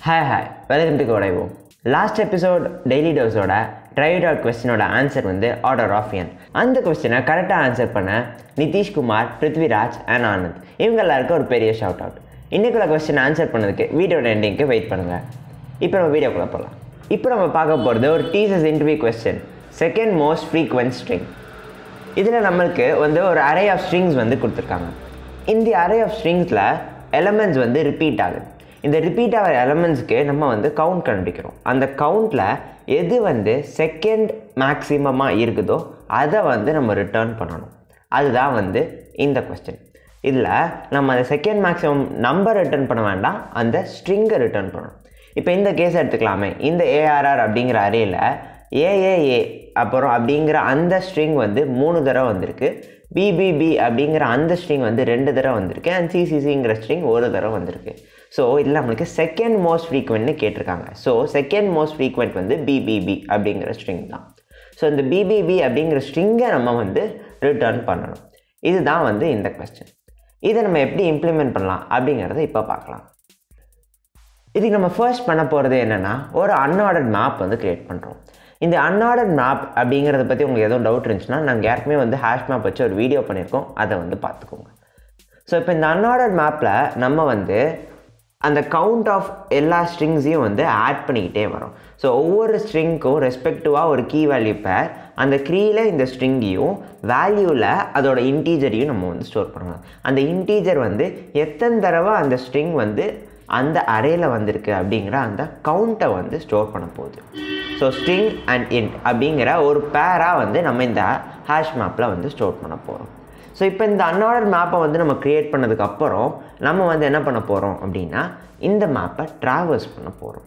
Hi hi welcome to கோடைவோம் last episode daily டோஸோட drive out கொஸ்டினோட ஆன்சர் வந்து ஆர்டர் ஆஃப் என் அந்த கொஸ்டினை கரெக்டாக ஆன்சர் பண்ண நிதிஷ்குமார் பிருத்விராஜ் அண்ட் ஆனந்த். இவங்க எல்லாருக்கும் ஒரு பெரிய ஷவுட் அவுட் இன்றைக்குள்ள கொஸ்டின் ஆன்சர் பண்ணதுக்கு வீடியோட எண்டிங்க்கு வெயிட் பண்ணுங்கள் இப்போ நம்ம வீடியோக்குள்ளே போகலாம் இப்போ நம்ம பார்க்க போகிறது ஒரு teachers interview question second most frequent string இதில் நம்மளுக்கு வந்து ஒரு அரே ஆஃப் ஸ்ட்ரிங்ஸ் வந்து கொடுத்துருக்காங்க. இந்த அரே ஆஃப் ஸ்ட்ரிங்ஸில் எலமெண்ட்ஸ் வந்து ரிப்பீட் ஆகுது. இந்த ரிப்பீட் ஆகிற எலமெண்ட்ஸ்க்கு நம்ம வந்து கவுண்ட் கண்டுபிடிக்கிறோம். அந்த கவுண்டில் எது வந்து செகண்ட் மேக்ஸிமமாக இருக்குதோ அதை வந்து நம்ம ரிட்டர்ன் பண்ணணும். அதுதான் வந்து இந்த கொஸ்டின் இதில் நம்ம அந்த செகண்ட் மேக்ஸிமம் நம்பர் ரிட்டர்ன் பண்ண வேண்டாம் அந்த ஸ்ட்ரிங்கை ரிட்டர்ன் பண்ணணும். இப்போ இந்த கேஸ் எடுத்துக்கலாமே. இந்த ஏஆர்ஆர் அப்படிங்கிற அறையில் ஏஏஏ அப்புறம் அப்படிங்கிற அந்த ஸ்ட்ரிங் வந்து மூணு தடவை வந்திருக்கு. பிபிபி அப்படிங்கிற அந்த ஸ்ட்ரிங் வந்து ரெண்டு தடவை வந்திருக்கு. அண்ட் சிசிசிங்கிற ஸ்ட்ரிங் ஒரு தடவை வந்திருக்கு. ஸோ இதில் நம்மளுக்கு செகண்ட் மோஸ்ட் ஃப்ரீக்வெண்ட்னு கேட்டிருக்காங்க. ஸோ செகண்ட் மோஸ்ட் ஃப்ரீக்வெண்ட் வந்து பிபிபி அப்படிங்கிற ஸ்ட்ரிங் தான். ஸோ இந்த பிபிபி அப்படிங்கிற ஸ்ட்ரிங்கை நம்ம வந்து ரிட்டர்ன் பண்ணணும். இதுதான் வந்து இந்த கொஸ்டின் இதை நம்ம எப்படி இம்ப்ளிமெண்ட் பண்ணலாம் அப்படிங்கிறத இப்போ பார்க்கலாம். இதுக்கு நம்ம ஃபர்ஸ்ட் பண்ண போகிறது என்னென்னா ஒரு அன்ஆர்டர்ட் மேப் வந்து க்ரியேட் பண்ணுறோம் இந்த அன்ஆர்டர்ட் மேப் அப்படிங்கிறத பற்றி உங்களுக்கு எதுவும் டவுட் இருந்துச்சுன்னா நாங்கள் ஏற்கனவே வந்து ஹேஷ் மேப் வச்சு ஒரு வீடியோ பண்ணியிருக்கோம். அதை வந்து பார்த்துக்கோங்க. ஸோ இப்போ இந்த அன்ஆர்டர்ட் மேப்பில் நம்ம வந்து அந்த கவுண்ட் ஆஃப் எல்லா ஸ்ட்ரிங்ஸையும் வந்து ஆட் பண்ணிக்கிட்டே வரோம். ஸோ ஒவ்வொரு ஸ்ட்ரிங்க்கும் ரெஸ்பெக்டிவாக ஒரு கீ வேல்யூ பேர் அந்த க்ரீயில் இந்த ஸ்ட்ரிங்கையும் வேல்யூவில் அதோட இன்டீஜரையும் நம்ம வந்து ஸ்டோர் பண்ணலாம். அந்த இன்டீஜர் வந்து எத்தனை தடவை அந்த ஸ்ட்ரிங் வந்து அந்த அறையில் வந்திருக்கு அப்படிங்கிற அந்த கவுண்ட்டை வந்து ஸ்டோர் பண்ண போகுது. ஸோ ஸ்ட்ரிங் அண்ட் இன்ட் அப்படிங்கிற ஒரு பேராக வந்து நம்ம இந்த ஹேஷ் மேப்பில் வந்து ஸ்டோர் பண்ண போகிறோம் ஸோ இப்போ இந்த அன்ஆர்டர் மேப்பை வந்து நம்ம க்ரியேட் பண்ணதுக்கப்புறம் நம்ம வந்து என்ன பண்ண போகிறோம் அப்படின்னா இந்த மேப்பை ட்ராவல்ஸ் பண்ண போகிறோம்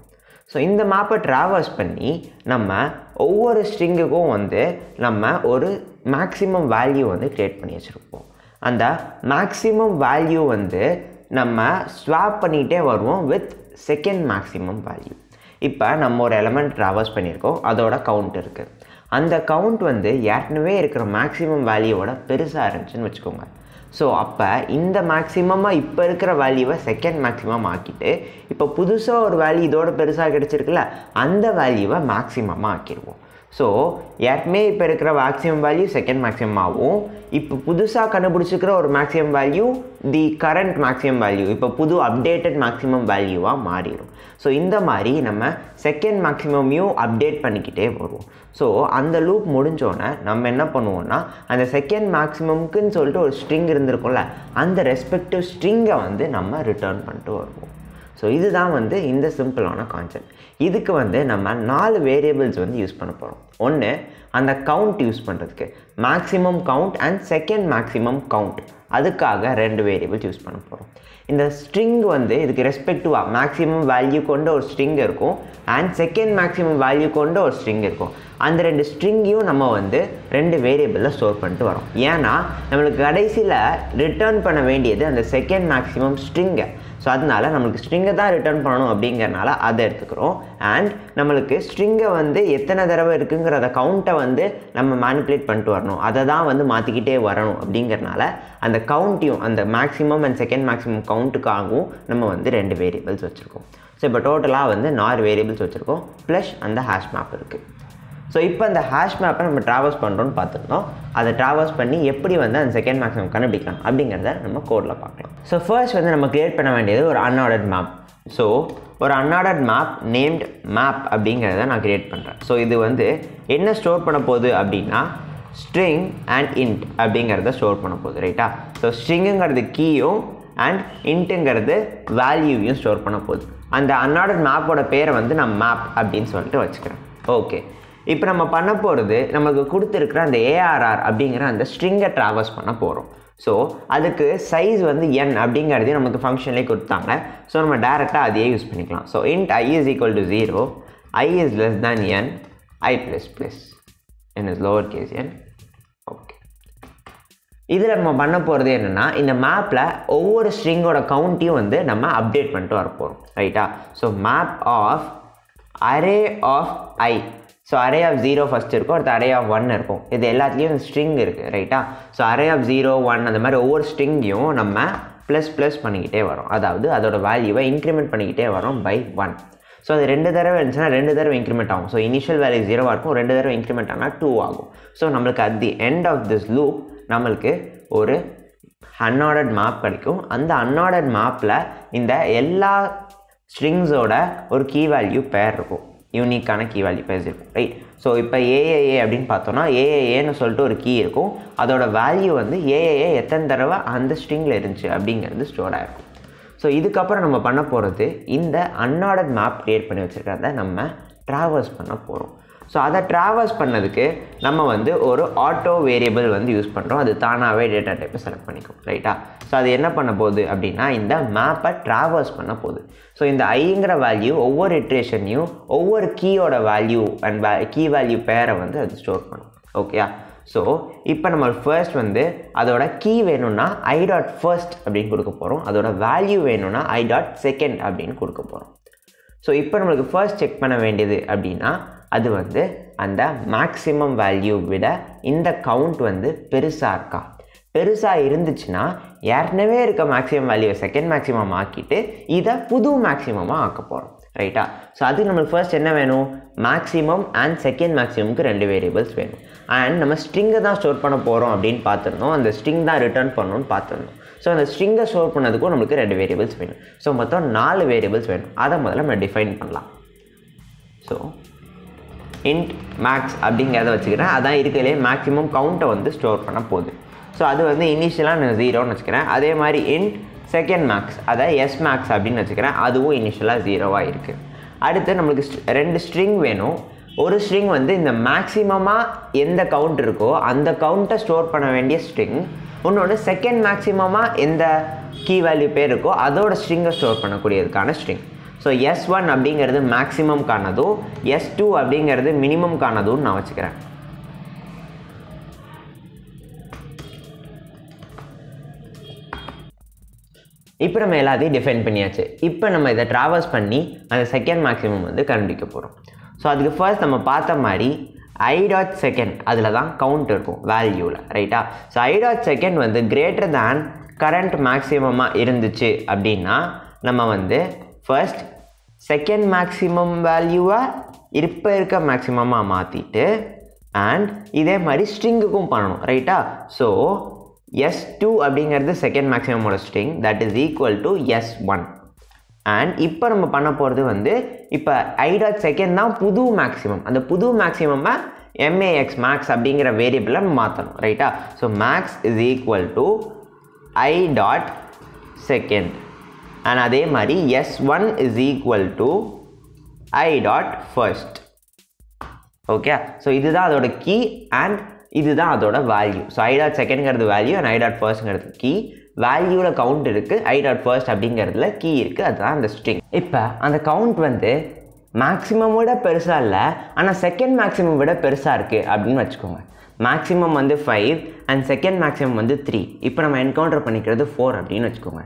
ஸோ இந்த மேப்பை ட்ராவல்ஸ் பண்ணி நம்ம ஒவ்வொரு ஸ்ட்ரிங்குக்கும் வந்து நம்ம ஒரு மேக்ஸிமம் வேல்யூ வந்து க்ரியேட் பண்ணி வச்சுருப்போம். அந்த மேக்ஸிமம் வேல்யூ வந்து நம்ம ஸ்வாப் பண்ணிகிட்டே வருவோம் வித் செகண்ட் மேக்ஸிமம் வேல்யூ இப்போ நம்ம ஒரு எலமெண்ட் ட்ராவல்ஸ் பண்ணியிருக்கோம். அதோட கவுண்ட் இருக்குது அந்த கவுண்ட் வந்து ஏற்கனவே இருக்கிற மேக்ஸிமம் வேல்யூவோட பெருசாக இருந்துச்சுன்னு வச்சுக்கோங்க. ஸோ அப்போ இந்த மேக்ஸிமமாக இப்போ இருக்கிற வேல்யூவை செகண்ட் மேக்ஸிமம் ஆக்கிட்டு இப்போ புதுசாக ஒரு வேல்யூ இதோட பெருசாக கிடச்சிருக்குல்ல அந்த வேல்யூவை மேக்ஸிமமாக ஆக்கிடுவோம். ஸோ ஏற்கனவே இப்போ இருக்கிற மேக்ஸிமம் வேல்யூ செகண்ட் மேக்ஸிமம் ஆகும். இப்போ புதுசாக கண்டுபிடிச்சிக்கிற ஒரு maximum value the current maximum value இப்போ புது அப்டேட்டட் மேக்ஸிமம் வேல்யூவாக மாறிடும். ஸோ இந்த மாதிரி நம்ம செகண்ட் மேக்ஸிமமையும் அப்டேட் பண்ணிக்கிட்டே வருவோம். ஸோ அந்த லூப் முடிஞ்சோடனே நம்ம என்ன பண்ணுவோம்னா அந்த செகண்ட் மேக்ஸிமம்க்குன்னு சொல்லிட்டு ஒரு ஸ்ட்ரிங் இருந்திருக்கும்ல அந்த ரெஸ்பெக்டிவ் ஸ்ட்ரிங்கை வந்து நம்ம ரிட்டர்ன் பண்ணிட்டு வருவோம். ஸோ இதுதான் வந்து இந்த சிம்பிளான கான்செப்ட் இதுக்கு வந்து நம்ம நாலு வேரியபிள்ஸ் வந்து யூஸ் பண்ண போகிறோம் ஒன்று அந்த கவுண்ட் யூஸ் பண்ணுறதுக்கு maximum count and second maximum count அதுக்காக ரெண்டு வேரியபிள்ஸ் யூஸ் பண்ண போகிறோம் இந்த ஸ்ட்ரிங் வந்து இதுக்கு ரெஸ்பெக்டிவாக மேக்ஸிமம் வேல்யூ கொண்ட ஒரு ஸ்ட்ரிங் இருக்கும் அண்ட் செகண்ட் மேக்ஸிமம் வேல்யூ கொண்ட ஒரு ஸ்ட்ரிங் இருக்கும். அந்த ரெண்டு ஸ்ட்ரிங்கையும் நம்ம வந்து ரெண்டு வேரியபிளில் ஸ்டோர் பண்ணிட்டு வரோம். ஏன்னா நம்மளுக்கு கடைசியில் ரிட்டர்ன் பண்ண வேண்டியது அந்த செகண்ட் மேக்ஸிமம் ஸ்ட்ரிங்கை ஸோ அதனால நம்மளுக்கு ஸ்ட்ரிங்கை தான் ரிட்டர்ன் பண்ணணும் அப்படிங்கிறனால அதை எடுத்துக்கிறோம். அண்ட் நம்மளுக்கு ஸ்ட்ரிங்கை வந்து எத்தனை தடவை இருக்குங்கிறத கவுண்ட்டை வந்து நம்ம மேனிப்புலேட் பண்ணிட்டு வரணும். அதை தான் வந்து மாற்றிக்கிட்டே வரணும் அப்படிங்கிறனால அந்த கவுண்ட்டையும் அந்த மேக்ஸிமம் அண்ட் செகண்ட் மேக்ஸிமம் கவுண்ட்டுக்காகவும் நம்ம வந்து ரெண்டு வேரியபிள்ஸ் வச்சுருக்கோம். ஸோ இப்போ டோட்டலாக வந்து நாலு வேரியபிள்ஸ் வச்சுருக்கோம். ப்ளஸ் அந்த ஹேஷ் மேப் இருக்குது ஸோ இப்போ அந்த ஹேஷ் மேப்பை நம்ம ட்ராவல்ஸ் பண்ணுறோன்னு பார்த்துருந்தோம் அதை ட்ராவல்ஸ் பண்ணி எப்படி வந்து அந்த செகண்ட் மேக்ஸிமம் கண்டுபிடிக்கலாம் அப்படிங்கிறத நம்ம கோடில் பார்க்கலாம். ஸோ ஃபர்ஸ்ட் வந்து நம்ம க்ரியேட் பண்ண வேண்டியது ஒரு அன்ஆர்டர்ட் மேப் ஸோ ஒரு அன்ஆர்டர்ட் மேப் நேம்ட் மேப் அப்படிங்கிறத நான் க்ரியேட் பண்ணுறேன் ஸோ இது வந்து என்ன ஸ்டோர் பண்ண போகுது அப்படின்னா ஸ்ட்ரிங் அண்ட் இன்ட் அப்படிங்கிறத ஸ்டோர் பண்ண போகுது ரைட்டா ஸோ ஸ்ட்ரிங்குங்கிறது கீயும் அண்ட் இன்ட்டுங்கிறது வேல்யூவையும் ஸ்டோர் பண்ண போகுது. அந்த அன்ஆர்டர்ட் மேப்போட பேரை வந்து நான் மேப் அப்படின்னு சொல்லிட்டு வச்சுக்கிறேன். ஓகே இப்போ நம்ம பண்ண போகிறது நமக்கு கொடுத்துருக்குற அந்த ஏஆர்ஆர் அப்படிங்கிற அந்த ஸ்ட்ரிங்கை ட்ராவல்ஸ் பண்ண போகிறோம் ஸோ அதுக்கு சைஸ் வந்து என் அப்படிங்கிறதையும் நமக்கு ஃபங்க்ஷன்லேயே கொடுத்தாங்க. ஸோ நம்ம டேரெக்டாக அதையே யூஸ் பண்ணிக்கலாம். So int i is equal to zero i is less than n i plus plus n is lower case n okay இதில் நம்ம பண்ண போகிறது என்னென்னா இந்த மேப்பில் ஒவ்வொரு ஸ்ட்ரிங்கோட கவுண்ட்டையும் வந்து நம்ம அப்டேட் பண்ணிட்டு வர போகிறோம் ரைட்டா so map of array of i so array of zero first இருக்கும் அடுத்து அரே ஆஃப் ஒன் இருக்கும். இது எல்லாத்துலேயும் ஸ்ட்ரிங் இருக்குது ரைட்டா so array of zero one அந்த மாதிரி ஒவ்வொரு ஸ்ட்ரிங்கையும் நம்ம ப்ளஸ் ப்ளஸ் பண்ணிக்கிட்டே வரோம். அதாவது அதோட வேல்யூவை இன்க்ரிமெண்ட் பண்ணிக்கிட்டே வரோம் பை ஒன் ஸோ அது ரெண்டு தடவை இருந்துச்சுன்னா ரெண்டு தடவை இன்க்ரிமெண்ட் ஆகும். ஸோ இனிஷியல் வேல்யூ ஜீரோவாக இருக்கும் ரெண்டு தடவை இன்க்ரிமெண்ட் ஆனால் டூ ஆகும். ஸோ நம்மளுக்கு at the end of this loop நம்மளுக்கு ஒரு அன்ஆர்டர்ட் மேப் கிடைக்கும். அந்த அன்ஆர்டர்ட் மேப்பில் இந்த எல்லா ஸ்ட்ரிங்ஸோட ஒரு கீ வேல்யூ பேர் இருக்கும். யூனிக்கான கீ வேல்யூ பேர்ஸ் இருக்கும் ரைட் ஸோ இப்போ ஏஏஏ அப்படின்னு பார்த்தோன்னா ஏஏஏன்னு சொல்லிட்டு ஒரு கீ இருக்கும். அதோட வேல்யூ வந்து ஏஏஏ எத்தனை தடவை அந்த ஸ்ட்ரிங்கில் இருந்துச்சு அப்படிங்கிறது ஸ்டோர் ஆகிருக்கும் ஸோ இதுக்கப்புறம் நம்ம பண்ண போகிறது இந்த அன்னாடட் மேப் க்ரியேட் பண்ணி வச்சுருக்கிறத நம்ம ட்ராவல்ஸ் பண்ண போகிறோம் ஸோ அதை ட்ராவல்ஸ் பண்ணதுக்கு நம்ம வந்து ஒரு ஆட்டோ வேரியபிள் வந்து யூஸ் பண்ணுறோம் அது தானாகவே டேட்டா டைப்பை செலக்ட் பண்ணிக்கும் ரைட்டா ஸோ அது என்ன பண்ண போகுது அப்படின்னா இந்த மேப்பை ட்ராவல்ஸ் பண்ண போகுது. ஸோ இந்த ஐங்கிற வேல்யூ ஒவ்வொரு இட்ரேஷன்லையும் ஒவ்வொரு கீயோட வேல்யூ அண்ட் வே கீ வேல்யூ பேரை வந்து அது ஸ்டோர் பண்ணும் ஓகேயா ஸோ இப்போ நம்ம ஃபர்ஸ்ட் வந்து அதோட கீ வேணும்னா ஐ டாட் ஃபர்ஸ்ட் அப்படின்னு கொடுக்க போகிறோம் அதோட வேல்யூ வேணும்னா ஐ டாட் செகண்ட் அப்படின்னு கொடுக்க போகிறோம் ஸோ இப்போ நம்மளுக்கு ஃபர்ஸ்ட் செக் பண்ண வேண்டியது அப்படின்னா அது வந்து அந்த மேக்ஸிமம் வேல்யூ விட இந்த கவுண்ட் வந்து பெருசாக இருக்கா? பெருசாக இருந்துச்சுன்னா ஏற்கனவே இருக்க மேக்ஸிமம் வேல்யூவை செகண்ட் மேக்ஸிமம் ஆக்கிட்டு இதை புது மேக்ஸிமமாக ஆக்க போகிறோம் ரைட்டா ஸோ அதுக்கு நம்மளுக்கு ஃபர்ஸ்ட் என்ன வேணும்? மேக்ஸிமம் அண்ட் செகண்ட் மேக்ஸிமம்க்கு ரெண்டு வேரியபிள்ஸ் வேணும். அண்ட் நம்ம ஸ்ட்ரிங்கை தான் ஸ்டோர் பண்ண போகிறோம் அப்படின்னு பார்த்துருந்தோம். அந்த ஸ்ட்ரிங் தான் ரிட்டர்ன் பண்ணணும்னு பார்த்துருந்தோம். ஸோ அந்த ஸ்ட்ரிங்கை ஸ்டோர் பண்ணதுக்கும் நம்மளுக்கு ரெண்டு வேரியபிள்ஸ் வேணும். ஸோ மொத்தம் நாலு வேரியபிள்ஸ் வேணும். அதை முதல்ல நம்ம டிஃபைன் பண்ணலாம். ஸோ இன்ட் மேக்ஸ் அப்படிங்கிறத வச்சுக்கிறேன். அதான் இருக்கிறதுலே மேக்ஸிமம் கவுண்ட்டை வந்து ஸ்டோர் பண்ண போகுது. ஸோ அது வந்து இனிஷியலாக நான் ஜீரோன்னு வச்சுக்கிறேன். அதே மாதிரி இன்ட் செகண்ட் மேக்ஸ் அதை எஸ் மேக்ஸ் அப்படின்னு வச்சுக்கிறேன். அதுவும் இனிஷியலாக ஜீரோவாக இருக்குது அடுத்து நம்மளுக்கு ரெண்டு ஸ்ட்ரிங் வேணும். ஒரு ஸ்ட்ரிங் வந்து இந்த மேக்ஸிமமாக எந்த கவுண்ட் இருக்கோ அந்த கவுண்ட்டை ஸ்டோர் பண்ண வேண்டிய ஸ்ட்ரிங் இன்னொன்று செகண்ட் மேக்ஸிமமாக எந்த கீ வேல்யூ பேர் இருக்கோ அதோட ஸ்ட்ரிங்கை ஸ்டோர் பண்ணக்கூடியதுக்கான ஸ்ட்ரிங் ஸோ எஸ் ஒன் அப்படிங்கிறது மேக்ஸிமம்கானதும் எஸ் டூ அப்படிங்கிறது மினிமம் காணதும்னு நான் வச்சுக்கிறேன். இப்போ நம்ம எல்லாத்தையும் டிஃபைன் பண்ணியாச்சு. இப்போ நம்ம இதை ட்ராவல்ஸ் பண்ணி அந்த செகண்ட் மேக்ஸிமம் வந்து கண்டுபிடிக்க போகிறோம் ஸோ அதுக்கு ஃபர்ஸ்ட் நம்ம பார்த்த மாதிரி ஐ டாட் செகண்ட் அதில் தான் கவுண்ட் இருக்கும் வேல்யூவில் ரைட்டா ஸோ ஐ டாட் செகண்ட் வந்து கிரேட்டர் தேன் கரண்ட் மேக்ஸிமமாக இருந்துச்சு அப்படின்னா நம்ம வந்து ஃபர்ஸ்ட் செகண்ட் மேக்ஸிமம் வேல்யூவை இப்போ இருக்க மேக்ஸிமமாக மாற்றிட்டு அண்ட் இதே மாதிரி ஸ்ட்ரிங்குக்கும் பண்ணணும் ரைட்டா ஸோ எஸ் டூ அப்படிங்கிறது second மேக்ஸிமமோட string that is equal to s one and இப்போ நம்ம பண்ண போகிறது வந்து இப்போ ஐ டாட் செகண்ட் தான் புது மேக்ஸிமம் அந்த புது மேக்ஸிமம்மை எம்ஏஎக்ஸ் மேக்ஸ் அப்படிங்கிற வேரியபிளை மாற்றணும் ரைட்டா so max is equal to i dot second and அதே மாதிரி s one is equal to i dot first okay so இதுதான் அதோட கீ அண்ட் இதுதான் அதோட வேல்யூ ஸோ ஐ டாட் செகண்ட்ங்கிறது வேல்யூ அண்ட் ஐ டாட் ஃபர்ஸ்ட்ங்கிறது கீ வேல்யூவில் கவுண்ட் இருக்குது ஐ டாட் ஃபர்ஸ்ட் அப்படிங்கிறதுல கீ இருக்குது அதுதான் அந்த ஸ்ட்ரிங் இப்போ அந்த கவுண்ட் வந்து மேக்ஸிமம் விட பெருசாக இல்லை ஆனால் செகண்ட் மேக்ஸிமம் விட பெருசாக இருக்குது அப்படின்னு வச்சுக்கோங்க. மேக்ஸிமம் வந்து ஃபைவ் அண்ட் செகண்ட் மேக்ஸிமம் வந்து த்ரீ இப்போ நம்ம என்கவுண்டர் பண்ணிக்கிறது ஃபோர் அப்படின்னு வச்சுக்கோங்க.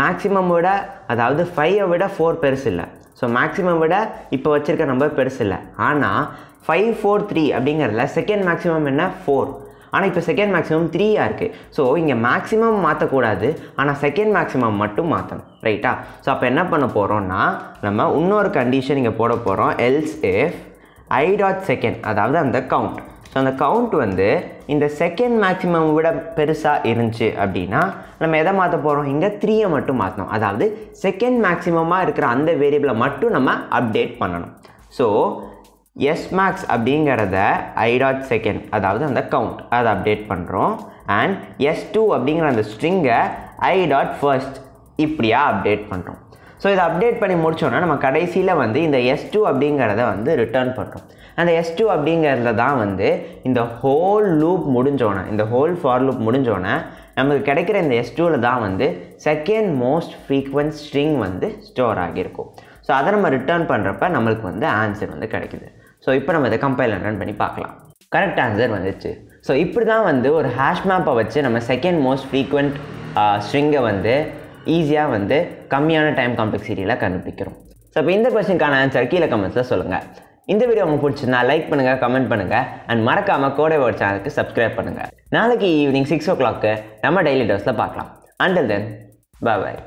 மேக்ஸிமம் விட அதாவது ஃபைவை விட ஃபோர் பெருசு இல்லை. ஸோ மேக்ஸிமம் விட இப்போ வச்சுருக்க நம்பர் பெருசு இல்லை. ஆனால் ஃபைவ் ஃபோர் த்ரீ அப்படிங்கிறதுல செகண்ட் மேக்ஸிமம் என்ன? ஃபோர் ஆனால் இப்போ செகண்ட் மேக்ஸிமம் த்ரீயாக இருக்குது ஸோ இங்கே மேக்ஸிமம் மாற்றக்கூடாது ஆனால் செகண்ட் மேக்ஸிமம் மட்டும் மாற்றணும் ரைட்டா ஸோ அப்போ என்ன பண்ண போகிறோம்னா நம்ம இன்னொரு கண்டிஷன் இங்கே போட போகிறோம் else if i dot second அதாவது அந்த கவுண்ட் ஸோ அந்த கவுண்ட் வந்து இந்த செகண்ட் மேக்ஸிமம் விட பெருசாக இருந்துச்சு அப்படின்னா நம்ம எதை மாற்ற போகிறோம் இங்கே த்ரீயை மட்டும் மாற்றணும் அதாவது செகண்ட் மேக்ஸிமமாக இருக்கிற அந்த வேரியபிளை மட்டும் நம்ம அப்டேட் பண்ணணும். ஸோ எஸ் மேக்ஸ் அப்படிங்கிறத ஐ டாட் செகண்ட் அதாவது அந்த கவுண்ட் அதை அப்டேட் பண்ணுறோம் அண்ட் எஸ் டூ அப்படிங்கிற அந்த ஸ்ட்ரிங்கை ஐ டாட் ஃபர்ஸ்ட் இப்படியாக அப்டேட் பண்ணுறோம் ஸோ இதை அப்டேட் பண்ணி முடிச்சோன்னா நம்ம கடைசியில் வந்து இந்த எஸ் டூ அப்படிங்கிறத வந்து ரிட்டர்ன் பண்ணுறோம் அந்த எஸ் டூ அப்படிங்கிறதுல தான் வந்து இந்த ஹோல் லூப் முடிஞ்சோன்னே இந்த ஹோல் ஃபார் லூப் முடிஞ்சோன்னே நமக்கு கிடைக்கிற இந்த எஸ் டூவில் தான் வந்து செகண்ட் மோஸ்ட் ஃப்ரீக்வென்ட் ஸ்ட்ரிங் வந்து ஸ்டோர் ஆகியிருக்கும். ஸோ அதை நம்ம ரிட்டர்ன் பண்ணுறப்ப நம்மளுக்கு வந்து ஆன்சர் வந்து கிடைக்குது. ஸோ இப்போ நம்ம இதை கம்பைல் ரன் பண்ணி பார்க்கலாம். கரெக்ட் ஆன்சர் வந்துச்சு. ஸோ இப்படி தான் வந்து ஒரு ஹேஷ் மேப்பை வச்சு நம்ம செகண்ட் மோஸ்ட் ஃப்ரீக்வெண்ட் ஸ்ட்ரிங்கை வந்து ஈஸியாக வந்து கம்மியான டைம் காம்ப்ளெக்சிட்டியில் கண்டுபிடிக்கிறோம். ஸோ இப்போ இந்த கொஸ்டினுக்கான ஆன்சர் கீழே கமெண்ட்ஸில் சொல்லுங்கள் இந்த வீடியோ உங்களுக்கு பிடிச்சிருந்தா லைக் பண்ணுங்கள் கமெண்ட் பண்ணுங்கள் அண்ட் மறக்காமல் கோடை வேர்ட் சேனலுக்கு சப்ஸ்கிரைப் பண்ணுங்கள் நாளைக்கு ஈவினிங் சிக்ஸ் ஓ கிளாக்கு நம்ம டெய்லி டோஸில் பார்க்கலாம். அண்டில் தென் பாய்